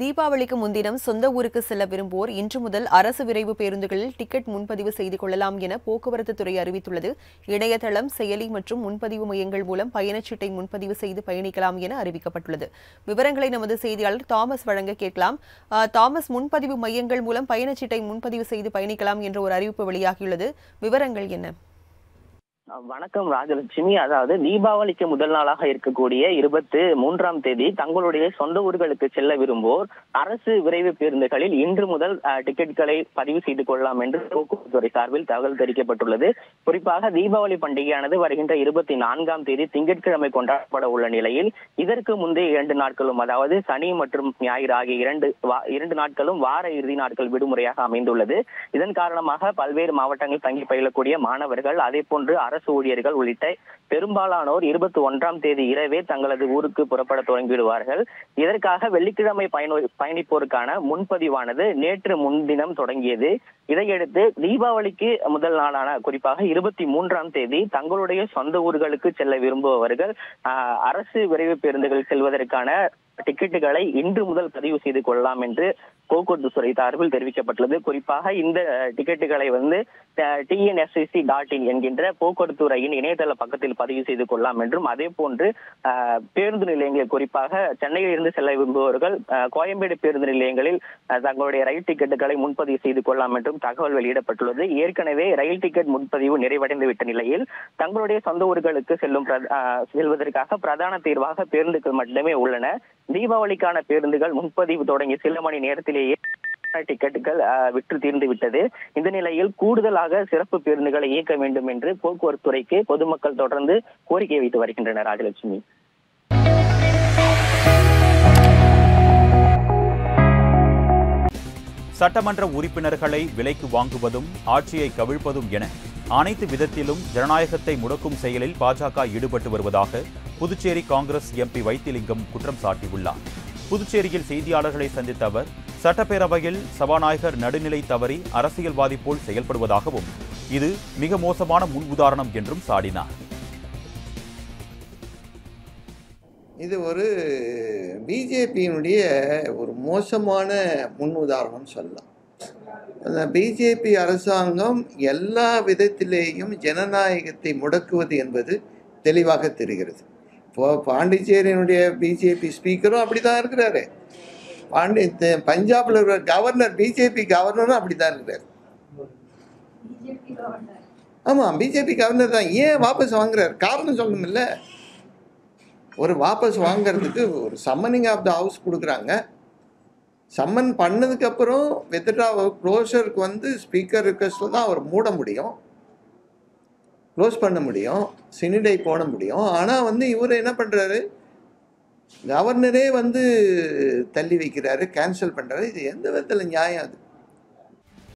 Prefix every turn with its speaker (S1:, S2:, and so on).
S1: தீபாவளிக்கு முன்தினம் சொந்த ஊருக்கு செல்ல விரும்புவோர் இன்று முதல் அரசு விரைவு பேருந்துகளில் டிக்கெட் முன்பதிவு செய்து கொள்ளலாம் என போக்குவரத்து துறை அறிவித்துள்ளது. இணையதளம் செயலி மற்றும் முன்பதிவு மையங்கள் மூலம் பயணச்சீட்டை முன்பதிவு செய்து பயணிக்கலாம் என அறிவிக்கப்பட்டுள்ளது. விவரங்களை நமது செய்தியாளர் தாமஸ் வழங்க கேட்கலாம். தாமஸ் முன்பதிவு மையங்கள் மூலம் பயணச்சீட்டை முன்பதிவு செய்து பயணிக்கலாம் என்ற ஒரு அறிவிப்பு வெளியாகியுள்ளது. விவரங்கள் என்ன?
S2: வணக்கம் ராஜலட்சுமி. அதாவது தீபாவளிக்கு முதல் நாளாக இருக்கக்கூடிய இருபத்தி மூன்றாம் தேதி தங்களுடைய சொந்த ஊர்களுக்கு செல்ல விரும்புவோர் அரசு விரைவு பேருந்துகளில் இன்று முதல் டிக்கெட்களை பதிவு செய்து கொள்ளலாம் என்று போக்குவரத்து துறை சார்பில் தகவல் தெரிவிக்கப்பட்டுள்ளது. குறிப்பாக தீபாவளி பண்டிகையானது வருகின்ற இருபத்தி நான்காம் தேதி திங்கட்கிழமை கொண்டாடப்பட உள்ள நிலையில் இதற்கு முந்தைய இரண்டு நாட்களும் அதாவது சனி மற்றும் ஞாயிறு ஆகிய இரண்டு இரண்டு நாட்களும் வார இறுதி நாட்கள் விடுமுறையாக அமைந்துள்ளது. இதன் காரணமாக பல்வேறு மாவட்டங்கள் தங்கி பயிலக்கூடிய மாணவர்கள் அதே போன்று அரசு ஊழியர்கள் உள்ளிட்ட பெரும்பாலானோர் இருபத்தி ஒன்றாம் தேதி இரவே தங்களது ஊருக்கு புறப்பட தொடங்கிவிடுவார்கள். இதற்காக வெள்ளிக்கிழமை பயண பயணிப்போருக்கான முன்பதிவானது நேற்று முன்தினம் தொடங்கியது. இதையடுத்து தீபாவளிக்கு முதல் நாளான குறிப்பாக இருபத்தி மூன்றாம் தேதி தங்களுடைய சொந்த ஊர்களுக்கு செல்ல விரும்புபவர்கள் அரசு விரைவு பேருந்துகள் செல்வதற்கான டிக்கெட்டுகளை இன்று முதல் பதிவு செய்து கொள்ளலாம் என்று போக்குவரத்து துறை சார்பில் தெரிவிக்கப்பட்டுள்ளது. குறிப்பாக இந்த டிக்கெட்டுகளை வந்து டிஎன்எஸ்சிசி டாட் இன் என்கின்ற போக்குவரத்து துறையின் இணையதள பக்கத்தில் பதிவு செய்து கொள்ளலாம் என்றும் அதே போன்று பேருந்து நிலையங்கள் குறிப்பாக சென்னையில் இருந்து செல்ல விரும்புபவர்கள் அஹ், கோயம்பேடு பேருந்து நிலையங்களில் அஹ், தங்களுடைய ரயில் டிக்கெட்டுகளை முன்பதிவு செய்து கொள்ளலாம் என்றும் தகவல் வெளியிடப்பட்டுள்ளது. ஏற்கனவே ரயில் டிக்கெட் முன்பதிவு நிறைவடைந்து விட்ட நிலையில் தங்களுடைய சொந்த ஊர்களுக்கு செல்லும் செல்வதற்காக பிரதான தீர்வாக பேருந்துகள் மட்டுமே உள்ளன. தீபாவளிக்கான பேருந்துகள் முன்பதிவு தொடங்கி சில மணி நேரத்திலேயே டிக்கெட்டுகள் விற்று தீர்ந்து விட்டது. இந்த நிலையில் கூடுதலாக சிறப்பு பேருந்துகளை இயக்க வேண்டும் என்று போக்குவரத்து துறைக்கு பொதுமக்கள் தொடர்ந்து கோரிக்கை வைத்து வருகின்றனர் ராஜலட்சுமி.
S3: சட்டமன்ற உறுப்பினர்களை விலைக்கு வாங்குவதும் ஆட்சியை கவிழ்ப்பதும் என அனைத்து விதத்திலும் ஜனநாயகத்தை முடக்கும் செயலில் பாஜக ஈடுபட்டு வருவதாக புதுச்சேரி காங்கிரஸ் எம்பி வைத்திலிங்கம் குற்றம் சாட்டியுள்ளார். புதுச்சேரியில் செய்தியாளர்களை சந்தித்த அவர் சட்டப்பேரவையில் சபாநாயகர் நடுநிலை தவறி அரசியல்வாதி போல் செயல்படுவதாகவும் இது மிக மோசமான முன் உதாரணம் என்றும் சாடினார்.
S4: இது ஒரு பிஜேபியினுடைய ஒரு மோசமான முன் உதாரணம் சொல்லலாம். அந்த பிஜேபி அரசாங்கம் எல்லா விதத்திலேயும் ஜனநாயகத்தை முடக்குவது என்பது தெளிவாக தெரிகிறது. இப்போ பாண்டிச்சேரியினுடைய பிஜேபி ஸ்பீக்கரும் அப்படி தான் இருக்கிறாரு. பாண்டி பஞ்சாப்ல இருக்கிற கவர்னர் பிஜேபி கவர்னரும் அப்படி தான் இருக்கிறாரு. ஆமாம் பிஜேபி கவர்னர் தான். ஏன் வாபஸ் வாங்குறாரு? காரணம் சொல்லணுமில்ல ஒரு வாபஸ் வாங்குறதுக்கு ஒரு சம்மனிங் ஆஃப் த ஹவுஸ் கொடுக்குறாங்க. சம்மன் பண்ணதுக்கப்புறம் வித்ட்ரா க்ளோஷருக்கு வந்து ஸ்பீக்கர் ரிக்வஸ்ட்டில் தான் அவர் மூட முடியும். க்ளோஸ் பண்ண முடியும். சினிடை போட முடியும். ஆனால் வந்து இவர் என்ன பண்ணுறாரு கவர்னரே வந்து தள்ளி வைக்கிறாரு கேன்சல் பண்ணுறாரு இது எந்த விதத்தில் நியாயம் அது?